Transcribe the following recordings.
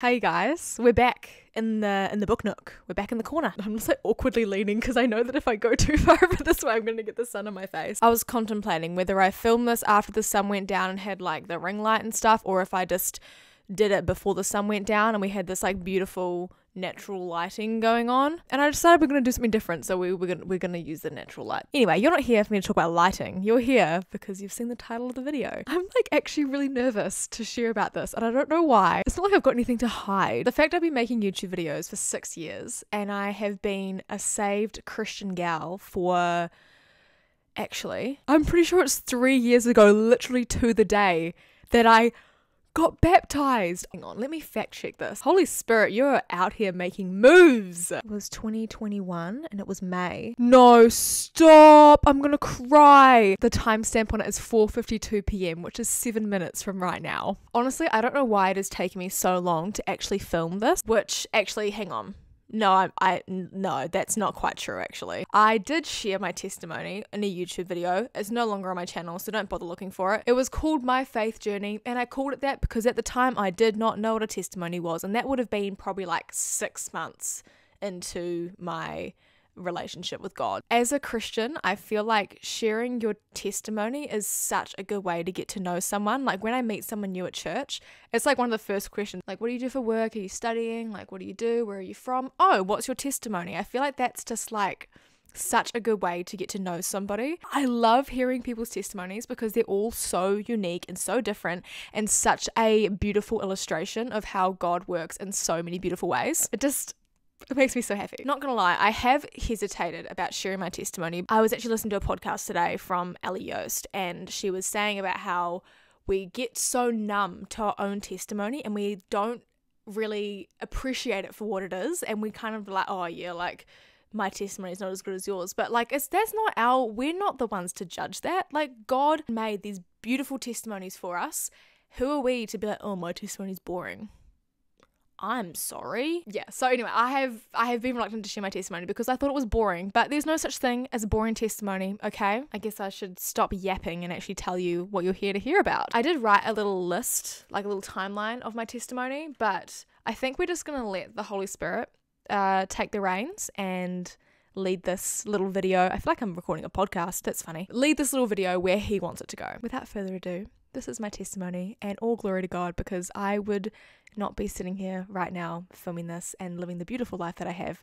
Hey guys, we're back in the in the book nook. We're back in the corner. I'm just like awkwardly leaning because I know that if I go too far over this way, I'm gonna get the sun on my face. I was contemplating whether I film this after the sun went down and had like the ring light and stuff, or if I just did it before the sun went down and we had this like beautiful natural lighting going on. And I decided we're going to do something different, so we, we're going to use the natural light. Anyway, you're not here for me to talk about lighting. You're here because you've seen the title of the video. I'm like actually really nervous to share about this, and I don't know why. It's not like I've got anything to hide. The fact I've been making YouTube videos for six years, and I have been a saved Christian gal for actually, I'm pretty sure it's three years ago, literally to the day, that I got baptized. Hang on, let me fact check this. Holy Spirit, you're out here making moves. It was 2021 and it was May. No, stop. I'm going to cry. The timestamp on it is 4:52 p.m., which is 7 minutes from right now. Honestly, I don't know why it has taken me so long to actually film this, which actually hang on. No, I, I no, that's not quite true actually. I did share my testimony in a YouTube video. It's no longer on my channel, so don't bother looking for it. It was called My Faith Journey, and I called it that because at the time I did not know what a testimony was, and that would have been probably like 6 months into my relationship with God. As a Christian, I feel like sharing your testimony is such a good way to get to know someone. Like when I meet someone new at church, it's like one of the first questions like, what do you do for work? Are you studying? Like, what do you do? Where are you from? Oh, what's your testimony? I feel like that's just like, such a good way to get to know somebody. I love hearing people's testimonies because they're all so unique and so different and such a beautiful illustration of how God works in so many beautiful ways. It just it makes me so happy. Not gonna lie, I have hesitated about sharing my testimony. I was actually listening to a podcast today from Ellie Yost, and she was saying about how we get so numb to our own testimony and we don't really appreciate it for what it is. And we kind of like, oh, yeah, like my testimony is not as good as yours. But like, it's that's not our, we're not the ones to judge that. Like, God made these beautiful testimonies for us. Who are we to be like, oh, my testimony is boring? I'm sorry. Yeah, so anyway, I have I have been reluctant to share my testimony because I thought it was boring, but there's no such thing as a boring testimony, okay? I guess I should stop yapping and actually tell you what you're here to hear about. I did write a little list, like a little timeline of my testimony, but I think we're just going to let the Holy Spirit uh, take the reins and lead this little video. I feel like I'm recording a podcast. That's funny. Lead this little video where he wants it to go. Without further ado, this is my testimony, and all glory to God because I would not be sitting here right now filming this and living the beautiful life that I have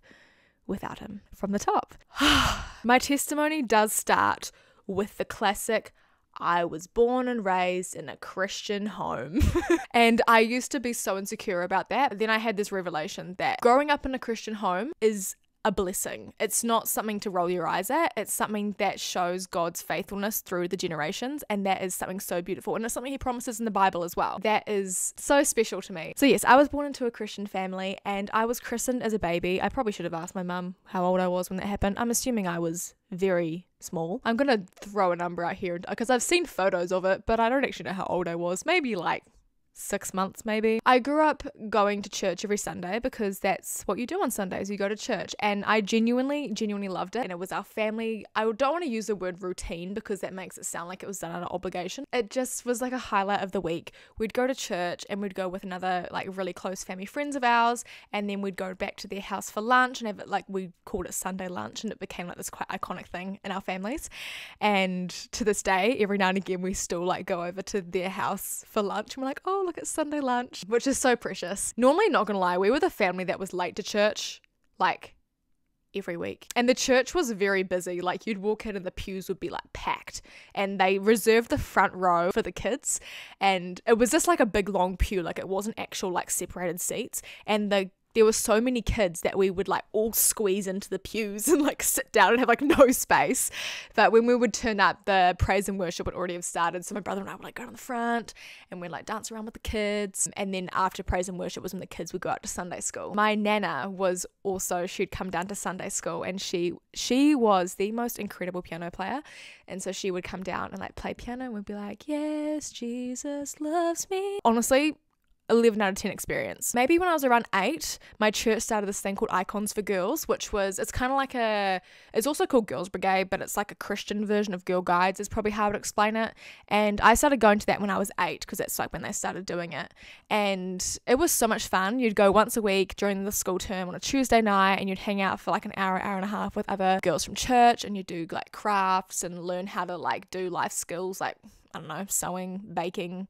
without him. From the top, my testimony does start with the classic. I was born and raised in a Christian home. and I used to be so insecure about that. Then I had this revelation that growing up in a Christian home is a blessing. It's not something to roll your eyes at. It's something that shows God's faithfulness through the generations. And that is something so beautiful. And it's something He promises in the Bible as well. That is so special to me. So, yes, I was born into a Christian family and I was christened as a baby. I probably should have asked my mum how old I was when that happened. I'm assuming I was very small. I'm going to throw a number out here because I've seen photos of it, but I don't actually know how old I was. Maybe like six months maybe. I grew up going to church every Sunday because that's what you do on Sundays. You go to church. And I genuinely, genuinely loved it. And it was our family. I don't want to use the word routine because that makes it sound like it was done under obligation. It just was like a highlight of the week. We'd go to church and we'd go with another like really close family friends of ours. And then we'd go back to their house for lunch and have it like we called it Sunday lunch. And it became like this quite iconic thing in our families. And to this day, every now and again, we still like go over to their house for lunch and we're like, oh, look at Sunday lunch, which is so precious. Normally, not gonna lie, we were the family that was late to church, like every week. And the church was very busy. Like you'd walk in and the pews would be like packed. And they reserved the front row for the kids. And it was just like a big long pew. Like it wasn't actual like separated seats. And the there were so many kids that we would like all squeeze into the pews and like sit down and have like no space. But when we would turn up, the praise and worship would already have started. So my brother and I would like go to the front and we'd like dance around with the kids. And then after praise and worship was when the kids would go out to Sunday school. My nana was also she'd come down to Sunday school and she she was the most incredible piano player. And so she would come down and like play piano and we'd be like, Yes, Jesus loves me. Honestly, 11 out of 10 experience. Maybe when I was around eight, my church started this thing called Icons for Girls, which was, it's kind of like a, it's also called Girls Brigade, but it's like a Christian version of Girl Guides, is probably how I would explain it. And I started going to that when I was eight, because that's like when they started doing it. And it was so much fun. You'd go once a week during the school term on a Tuesday night, and you'd hang out for like an hour, hour and a half with other girls from church, and you'd do like crafts and learn how to like do life skills like, I don't know, sewing, baking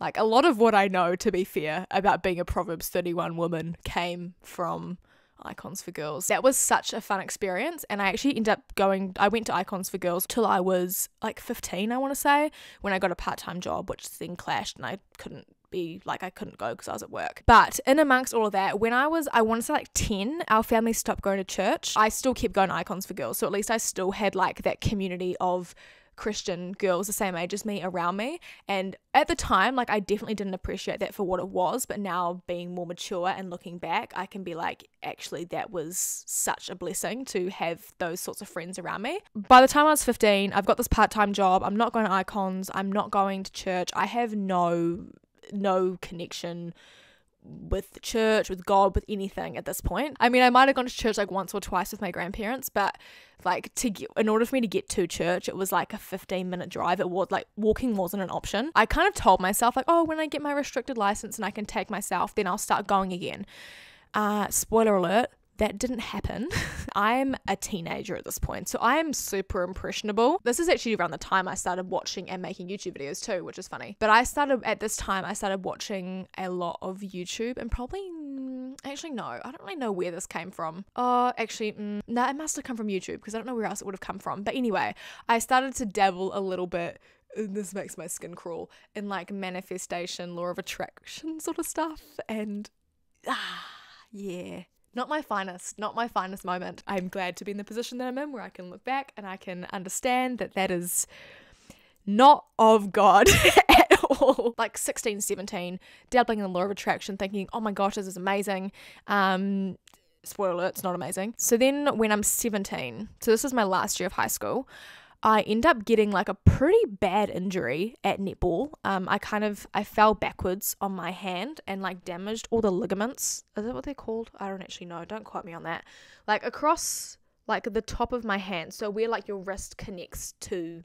like a lot of what I know, to be fair, about being a Proverbs 31 woman came from Icons for Girls. That was such a fun experience. And I actually ended up going, I went to Icons for Girls till I was like 15, I want to say, when I got a part time job, which then clashed and I couldn't be like I couldn't go because I was at work. But in amongst all of that, when I was I want to say like 10, our family stopped going to church. I still kept going to Icons for Girls. So at least I still had like that community of Christian girls the same age as me around me. And at the time, like I definitely didn't appreciate that for what it was. But now being more mature and looking back, I can be like, actually, that was such a blessing to have those sorts of friends around me. By the time I was 15, I've got this part time job. I'm not going to icons. I'm not going to church. I have no no connection with the church, with God, with anything at this point. I mean, I might have gone to church like once or twice with my grandparents, but like to get in order for me to get to church, it was like a 15 minute drive. It was like walking wasn't an option. I kind of told myself like, oh, when I get my restricted license and I can take myself, then I'll start going again. Uh, spoiler alert, that didn't happen. I'm a teenager at this point, so I am super impressionable. This is actually around the time I started watching and making YouTube videos too, which is funny. But I started at this time, I started watching a lot of YouTube and probably. Mm, actually, no, I don't really know where this came from. Oh, actually, mm, no, it must have come from YouTube because I don't know where else it would have come from. But anyway, I started to dabble a little bit this makes my skin crawl in like manifestation, law of attraction sort of stuff. And ah, yeah, not my finest, not my finest moment. I'm glad to be in the position that I'm in where I can look back and I can understand that that is not of God at all. Like 16, 17, dabbling in the law of attraction, thinking, oh my gosh, this is amazing. Um, spoiler alert, it's not amazing. So then when I'm 17, so this is my last year of high school, I end up getting like a pretty bad injury at netball. Um, I kind of I fell backwards on my hand and like damaged all the ligaments. Is that what they're called? I don't actually know. Don't quote me on that. Like across like the top of my hand, so where like your wrist connects to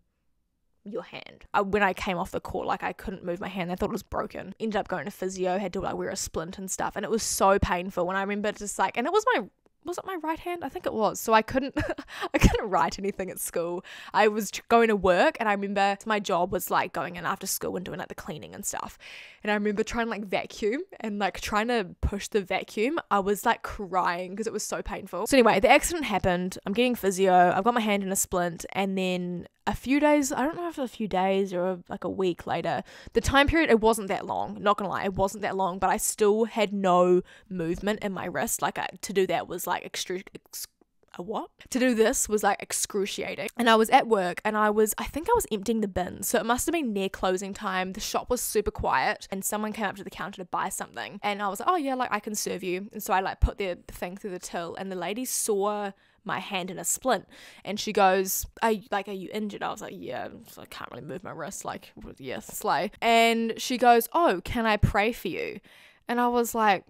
your hand. I, when I came off the court, like I couldn't move my hand. I thought it was broken. Ended up going to physio, had to like wear a splint and stuff, and it was so painful. When I remember just like, and it was my was it my right hand? I think it was. So I couldn't I couldn't write anything at school. I was going to work and I remember my job was like going in after school and doing like the cleaning and stuff. And I remember trying to like vacuum and like trying to push the vacuum. I was like crying because it was so painful. So anyway, the accident happened. I'm getting physio. I've got my hand in a splint and then a few days, I don't know if a few days or like a week later, the time period, it wasn't that long. Not gonna lie, it wasn't that long, but I still had no movement in my wrist. Like I, to do that was like extra. Ex- a what? To do this was like excruciating. And I was at work and I was, I think I was emptying the bin. So it must have been near closing time. The shop was super quiet and someone came up to the counter to buy something. And I was like, oh yeah, like I can serve you. And so I like put the thing through the till and the lady saw my hand in a splint. And she goes, Are you, like, are you injured? I was like, Yeah, so I can't really move my wrist. Like, yeah, slay. And she goes, Oh, can I pray for you? And I was like,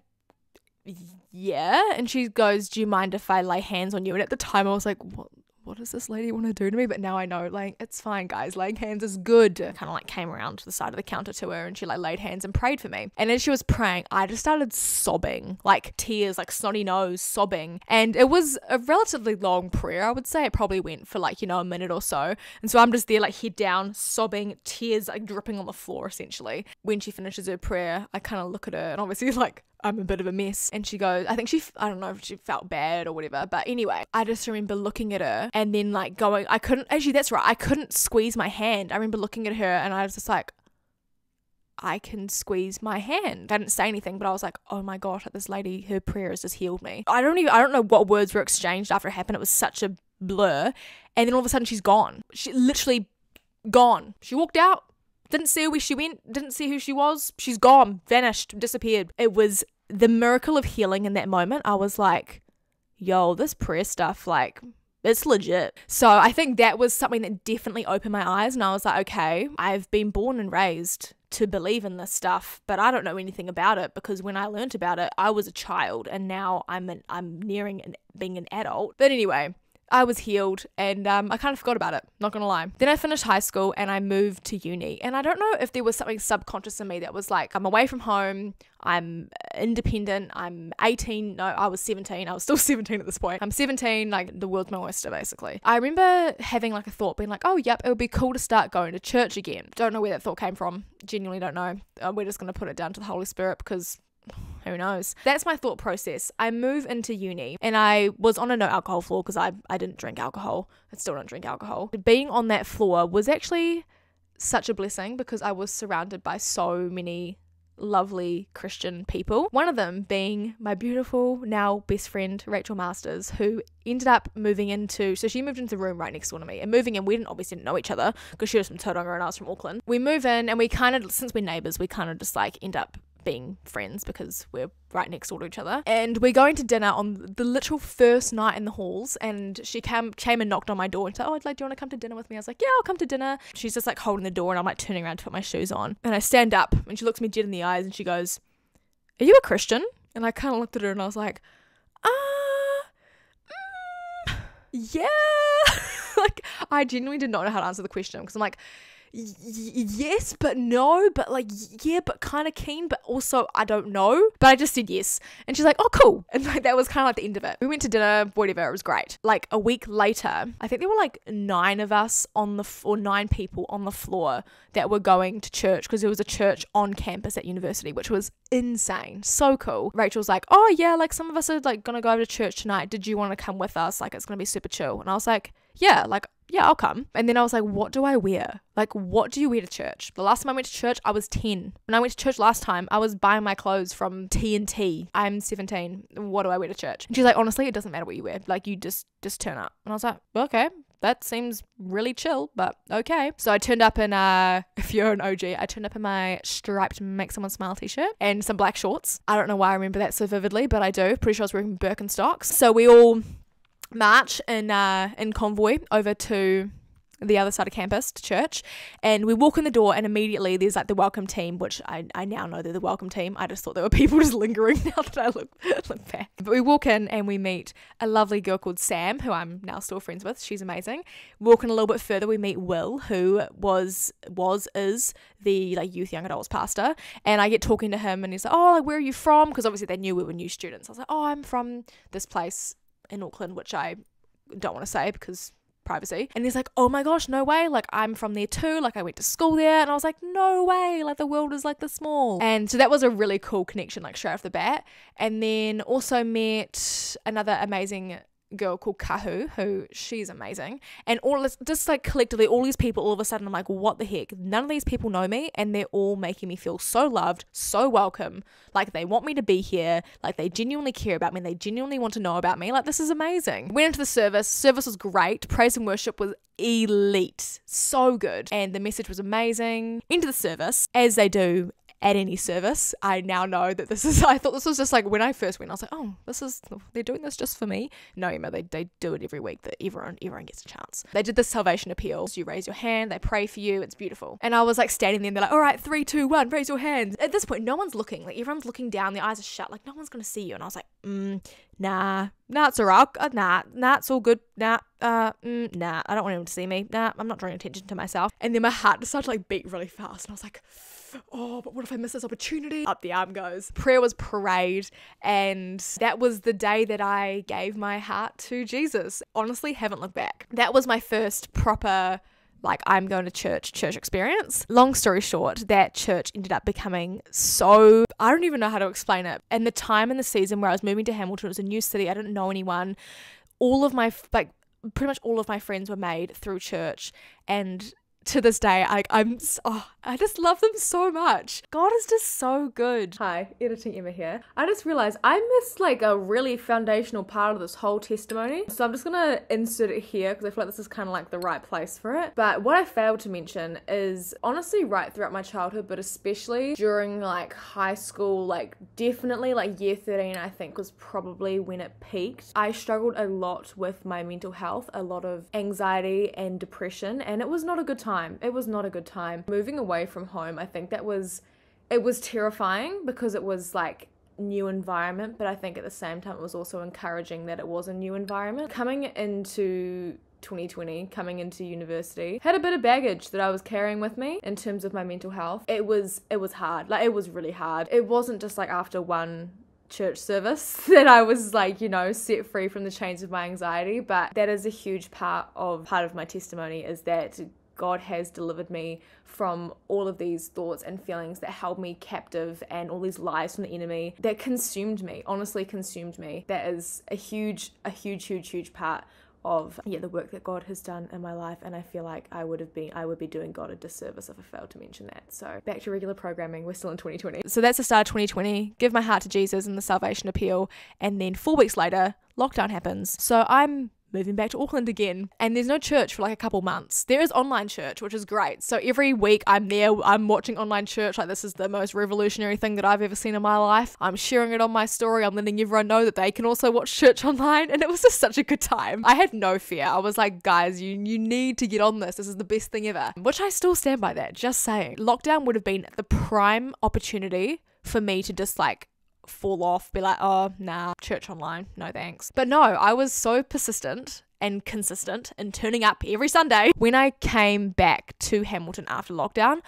yeah. And she goes, Do you mind if I lay hands on you? And at the time, I was like, What? What does this lady want to do to me? But now I know, like, it's fine, guys. Laying hands is good. Kind of like came around to the side of the counter to her and she like laid hands and prayed for me. And as she was praying, I just started sobbing, like tears, like snotty nose, sobbing. And it was a relatively long prayer. I would say it probably went for like, you know, a minute or so. And so I'm just there, like, head down, sobbing, tears like dripping on the floor, essentially. When she finishes her prayer, I kind of look at her and obviously, like, I'm a bit of a mess. And she goes, I think she, I don't know if she felt bad or whatever. But anyway, I just remember looking at her and then like going, I couldn't, actually, that's right. I couldn't squeeze my hand. I remember looking at her and I was just like, I can squeeze my hand. I didn't say anything, but I was like, oh my god, this lady, her prayer has just healed me. I don't even, I don't know what words were exchanged after it happened. It was such a blur. And then all of a sudden she's gone. She literally gone. She walked out, didn't see where she went, didn't see who she was. She's gone, vanished, disappeared. It was the miracle of healing in that moment, I was like, yo, this prayer stuff, like, it's legit. So I think that was something that definitely opened my eyes, and I was like, okay, I've been born and raised to believe in this stuff, but I don't know anything about it because when I learnt about it, I was a child and now I'm an, I'm nearing an, being an adult. But anyway, I was healed and um, I kind of forgot about it, not gonna lie. Then I finished high school and I moved to uni. And I don't know if there was something subconscious in me that was like, I'm away from home, I'm independent, I'm 18, no, I was 17, I was still 17 at this point. I'm 17, like the world's my oyster basically. I remember having like a thought, being like, oh, yep, it would be cool to start going to church again. Don't know where that thought came from, genuinely don't know. Uh, we're just gonna put it down to the Holy Spirit because who knows? That's my thought process. I move into uni and I was on a no alcohol floor because I, I didn't drink alcohol. I still don't drink alcohol. Being on that floor was actually such a blessing because I was surrounded by so many lovely Christian people. One of them being my beautiful now best friend Rachel Masters, who ended up moving into so she moved into the room right next door to me. And moving in, we didn't obviously didn't know each other because she was from Tauranga and I was from Auckland. We move in and we kind of since we're neighbours, we kind of just like end up being friends because we're right next door to each other. And we're going to dinner on the literal first night in the halls. And she came came and knocked on my door and said, "Oh, I'd like, do you want to come to dinner with me?" I was like, "Yeah, I'll come to dinner." She's just like holding the door, and I'm like turning around to put my shoes on. And I stand up, and she looks me dead in the eyes, and she goes, "Are you a Christian?" And I kind of looked at her, and I was like, "Ah, uh, mm, yeah." like I genuinely did not know how to answer the question because I'm like yes, but no, but like, yeah, but kind of keen, but also I don't know. But I just said yes. And she's like, oh, cool. And like, that was kind of like the end of it. We went to dinner, whatever, it was great. Like a week later, I think there were like nine of us on the, or nine people on the floor that were going to church because there was a church on campus at university, which was insane. So cool. Rachel's like, oh, yeah, like some of us are like gonna go over to church tonight. Did you want to come with us? Like, it's gonna be super chill. And I was like, yeah, like yeah, I'll come. And then I was like, what do I wear? Like, what do you wear to church? The last time I went to church, I was 10. When I went to church last time, I was buying my clothes from T&T. I'm 17. What do I wear to church? And she's like, honestly, it doesn't matter what you wear. Like, you just, just turn up. And I was like, okay, that seems really chill, but okay. So I turned up in, uh, if you're an OG, I turned up in my striped Make Someone Smile t-shirt and some black shorts. I don't know why I remember that so vividly, but I do. Pretty sure I was wearing Birkenstocks. So we all march in uh, in convoy over to the other side of campus to church and we walk in the door and immediately there's like the welcome team which I, I now know they're the welcome team. I just thought there were people just lingering now that I look, look back. But we walk in and we meet a lovely girl called Sam who I'm now still friends with. She's amazing. Walking a little bit further we meet Will who was was is the like youth young adults pastor. And I get talking to him and he's like oh like where are you from? Because obviously they knew we were new students. I was like oh I'm from this place in Auckland, which I don't want to say because privacy. And he's like, oh my gosh, no way. Like, I'm from there too. Like, I went to school there. And I was like, no way. Like, the world is like the small. And so that was a really cool connection, like, straight off the bat. And then also met another amazing girl called Kahu, who she's amazing. And all this, just like collectively, all these people, all of a sudden, I'm like, what the heck? None of these people know me, and they're all making me feel so loved, so welcome. Like they want me to be here. Like they genuinely care about me. And They genuinely want to know about me. Like this is amazing. Went into the service. Service was great. Praise and worship was elite. So good. And the message was amazing. Into the service, as they do at any service. I now know that this is, I thought this was just like when I first went, I was like, oh, this is, they're doing this just for me. No, Emma, they, they do it every week that everyone, everyone gets a chance. They did the salvation appeal. So you raise your hand, they pray for you. It's beautiful. And I was like standing there and they're like, all right, three, two, one, raise your hands. At this point, no one's looking. Like everyone's looking down, their eyes are shut. Like no one's going to see you. And I was like, mm, nah, nah, it's alright. Uh, nah, nah, all good. Nah, uh, mm, nah, I don't want anyone to see me. Nah, I'm not drawing attention to myself. And then my heart decided to like beat really fast. And I was like, oh, but what if I miss this opportunity? Up the arm goes. Prayer was parade, and that was the day that I gave my heart to Jesus. Honestly, haven't looked back. That was my first proper like I'm going to church church experience. Long story short, that church ended up becoming so I don't even know how to explain it. And the time in the season where I was moving to Hamilton, it was a new city. I didn't know anyone. All of my like pretty much all of my friends were made through church and to this day, I, I'm oh, I just love them so much. God is just so good. Hi, editing Emma here. I just realized I missed like a really foundational part of this whole testimony, so I'm just gonna insert it here because I feel like this is kind of like the right place for it. But what I failed to mention is honestly right throughout my childhood, but especially during like high school, like definitely like year 13, I think was probably when it peaked. I struggled a lot with my mental health, a lot of anxiety and depression, and it was not a good time time. It was not a good time. Moving away from home, I think that was it was terrifying because it was like new environment, but I think at the same time it was also encouraging that it was a new environment. Coming into 2020 coming into university had a bit of baggage that I was carrying with me in terms of my mental health. It was it was hard. Like it was really hard. It wasn't just like after one church service that I was like, you know, set free from the chains of my anxiety, but that is a huge part of part of my testimony is that God has delivered me from all of these thoughts and feelings that held me captive and all these lies from the enemy that consumed me, honestly consumed me. That is a huge, a huge, huge, huge part of yeah the work that God has done in my life and I feel like I would have been I would be doing God a disservice if I failed to mention that. So back to regular programming, we're still in 2020. So that's the start of 2020. Give my heart to Jesus and the salvation appeal and then 4 weeks later lockdown happens. So I'm moving back to Auckland again. And there's no church for like a couple months. There is online church, which is great. So every week I'm there, I'm watching online church. Like, this is the most revolutionary thing that I've ever seen in my life. I'm sharing it on my story. I'm letting everyone know that they can also watch church online. And it was just such a good time. I had no fear. I was like, guys, you, you need to get on this. This is the best thing ever. Which I still stand by that. Just saying. Lockdown would have been the prime opportunity for me to just like fall off, be like, oh, nah, church online, no thanks. But no, I was so persistent and consistent in turning up every Sunday. When I came back to Hamilton after lockdown,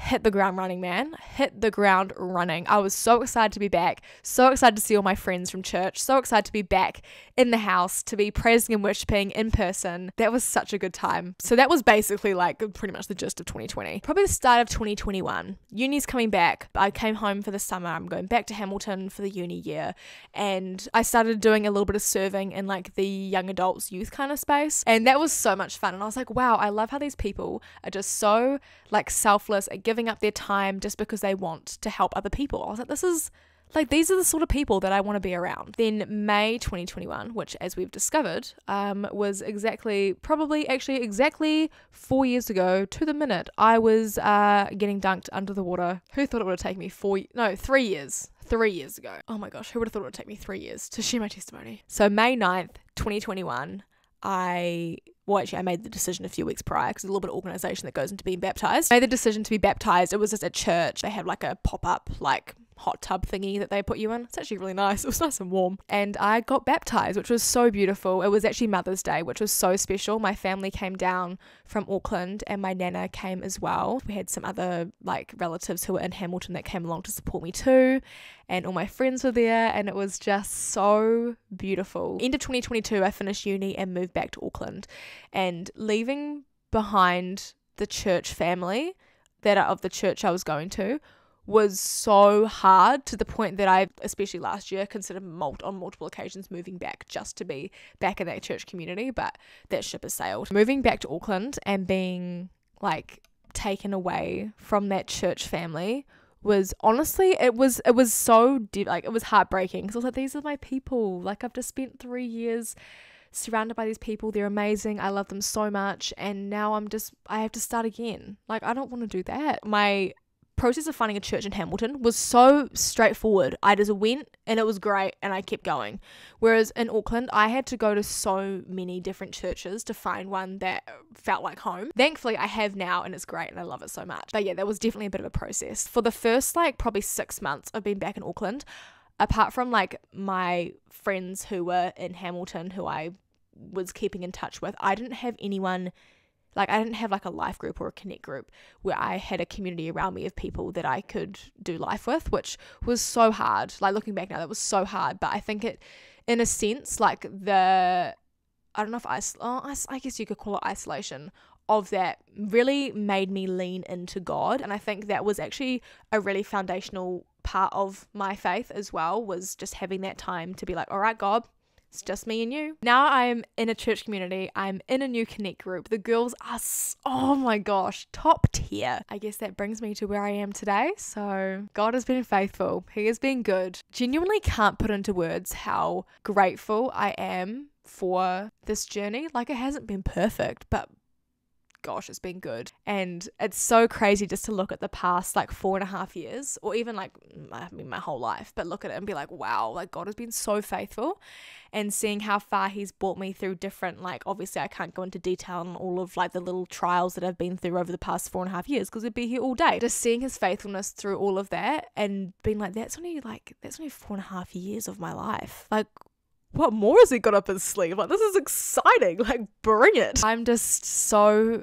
hit the ground running, man. Hit the ground running. I was so excited to be back. So excited to see all my friends from church. So excited to be back in the house, to be praising and worshiping in person. That was such a good time. So that was basically like pretty much the gist of 2020. Probably the start of 2021. Uni's coming back. I came home for the summer. I'm going back to Hamilton for the uni year. And I started doing a little bit of serving in like the young adults youth kind of space. And that was so much fun. And I was like, wow, I love how these people are just so like selfless at giving up their time just because they want to help other people. I was like, this is like these are the sort of people that I want to be around. Then May 2021, which as we've discovered, um, was exactly probably actually exactly four years ago to the minute. I was uh, getting dunked under the water. Who thought it would take me four? No, three years. Three years ago. Oh my gosh, who would have thought it would take me three years to share my testimony? So May 9th, 2021, I well, actually, I made the decision a few weeks prior because there's a little bit of organization that goes into being baptized. I made the decision to be baptized. It was just at church. They had like a pop up, like hot tub thingy that they put you in. It's actually really nice. It was nice and warm. And I got baptized, which was so beautiful. It was actually Mother's Day, which was so special. My family came down from Auckland and my nana came as well. We had some other like relatives who were in Hamilton that came along to support me too. And all my friends were there and it was just so beautiful. End of 2022, I finished uni and moved back to Auckland. And leaving behind the church family that are of the church I was going to was so hard to the point that I, especially last year, considered mul- on multiple occasions moving back just to be back in that church community. But that ship has sailed. Moving back to Auckland and being like taken away from that church family was honestly it was it was so deep like it was heartbreaking because I was like these are my people. Like I've just spent three years surrounded by these people. They're amazing. I love them so much. And now I'm just I have to start again. Like I don't want to do that. My process of finding a church in Hamilton was so straightforward. I just went and it was great and I kept going. Whereas in Auckland, I had to go to so many different churches to find one that felt like home. Thankfully, I have now and it's great and I love it so much. But yeah, that was definitely a bit of a process. For the first like probably six months of being back in Auckland, apart from like my friends who were in Hamilton who I was keeping in touch with, I didn't have anyone like I didn't have like a life group or a connect group where I had a community around me of people that I could do life with, which was so hard. Like looking back now, that was so hard. But I think it, in a sense, like the, I don't know if I, oh, I guess you could call it isolation of that really made me lean into God. And I think that was actually a really foundational part of my faith as well was just having that time to be like, all right, God, it's just me and you. Now I'm in a church community. I'm in a new connect group. The girls are, oh my gosh, top tier. I guess that brings me to where I am today. So God has been faithful. He has been good. Genuinely can't put into words how grateful I am for this journey. Like it hasn't been perfect, but gosh, it's been good. And it's so crazy just to look at the past like four and a half years, or even like I mean my whole life, but look at it and be like, wow, like God has been so faithful. And seeing how far He's brought me through different, like obviously I can't go into detail on all of like the little trials that I've been through over the past four and a half years because we'd be here all day. Just seeing His faithfulness through all of that and being like, that's only like that's only four and a half years of my life. Like what more has he got up his sleeve? Like, this is exciting. Like, bring it. I'm just so.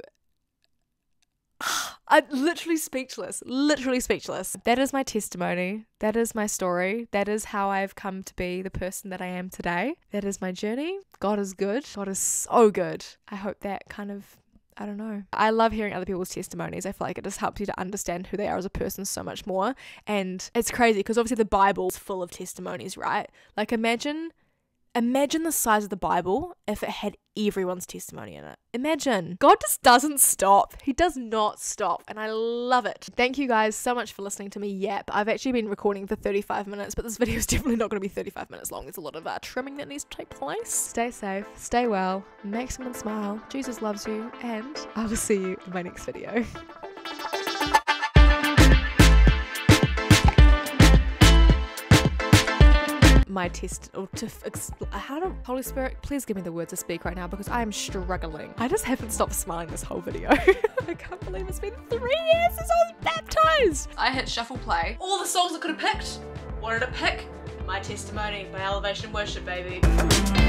I'm literally speechless. Literally speechless. That is my testimony. That is my story. That is how I've come to be the person that I am today. That is my journey. God is good. God is so good. I hope that kind of I don't know. I love hearing other people's testimonies. I feel like it just helps you to understand who they are as a person so much more. And it's crazy because obviously the Bible's full of testimonies, right? Like imagine Imagine the size of the Bible if it had everyone's testimony in it. Imagine. God just doesn't stop. He does not stop. And I love it. Thank you guys so much for listening to me yep. I've actually been recording for 35 minutes, but this video is definitely not going to be 35 minutes long. There's a lot of uh, trimming that needs to take place. Stay safe, stay well, make someone smile. Jesus loves you, and I will see you in my next video. my test or to expl- how do Holy Spirit please give me the words to speak right now because I am struggling. I just haven't stopped smiling this whole video. I can't believe it's been three years since I was baptized. I hit shuffle play. All the songs I could have picked. Wanted to pick my testimony, my elevation worship, baby.